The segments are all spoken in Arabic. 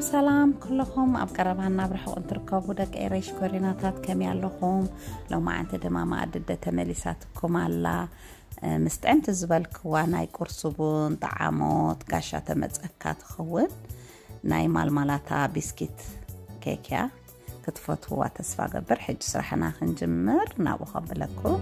سلام سلام كلكم أبقرب عنا برحو أنتركو بودك إيريش كوريناتات كمي اللهم لو ما عانت دماء ما عدد تمليساتكم على مستعمت الزبالك وانا يكور سبون طعامات قاشا تمتز أكات ناي مال مالاتا بيسكيت كيكيا كتفوت هو تسفاق برحج سرحنا خنجمر ناوخا بلكو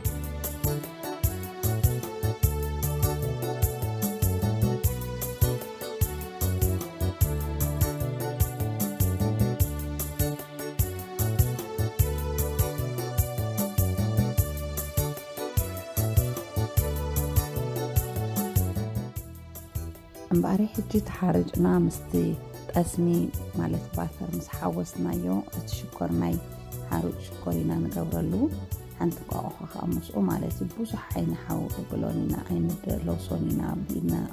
امبارح حجي تحرجنا مستي تأسمي مالت باثر مسحوسنا يو تشكر ماي حاروك شكرينا نقورلو حانت قاوخا خامس او مالتي بوزو حين حاو قبلونينا عين لو صونينا بينا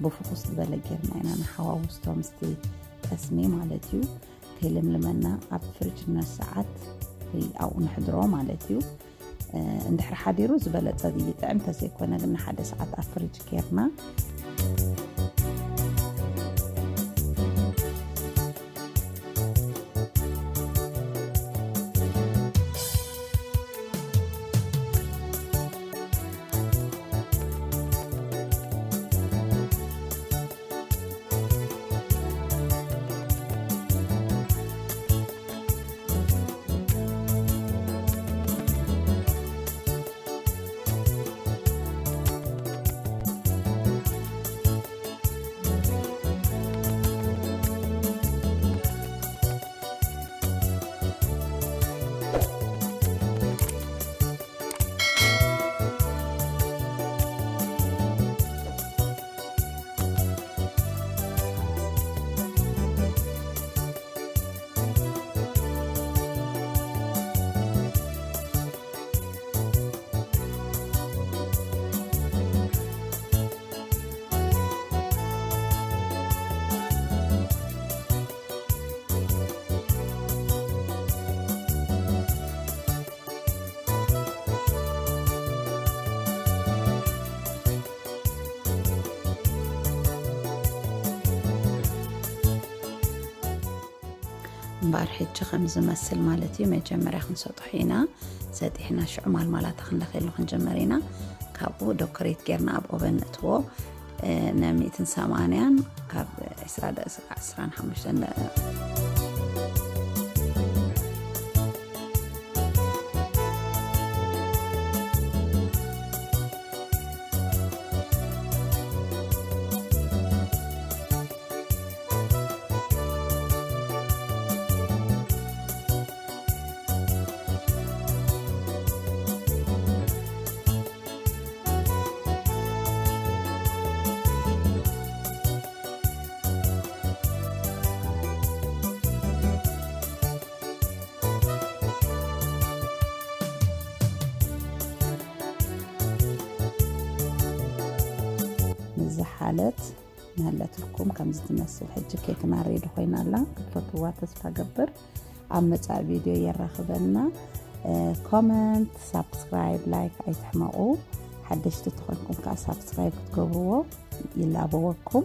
بفقص دبلقيرنا انا نحاو وستو مستي تأسمي مالتي كلم لمنا اب فرجنا الساعات هي او نحضرو مالتي أه، اندحر حديرو زبالة تذيي تعمتا سيكونا لنا حدا ساعات افرج كيرنا እምበር ሕጂ ከም ዝመስል ማለት እዩ መጀመርያ ክንሰጥሑ ኢና ሰጢሕና ሽዑ ማልማላታ ክንለኽየሉ ክንጀመር ኢና ካብኡ ዶክሬት ጌርና ኣብ ኦቨን ነእትዎ ናብ 180 ካብ 20 15 زحالت مهلت لكم كم زتمسل حجي كيتنا ريد خوينا لا فتوا تسفا قبر عم تاع فيديو يرخبنا كومنت سبسكرايب لايك اي تحمقو حدش تدخلكم كا سبسكرايب تقبوو يلا بوكم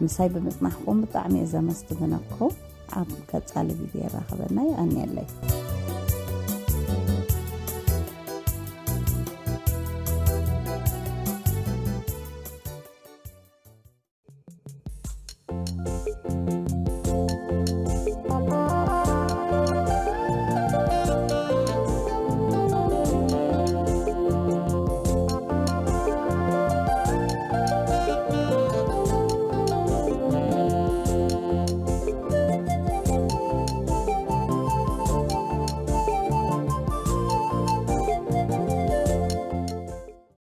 مساي بمتنحكم بطعمي اذا ما استغنقكم عم كتعالي فيديو يرخبنا يعني اللي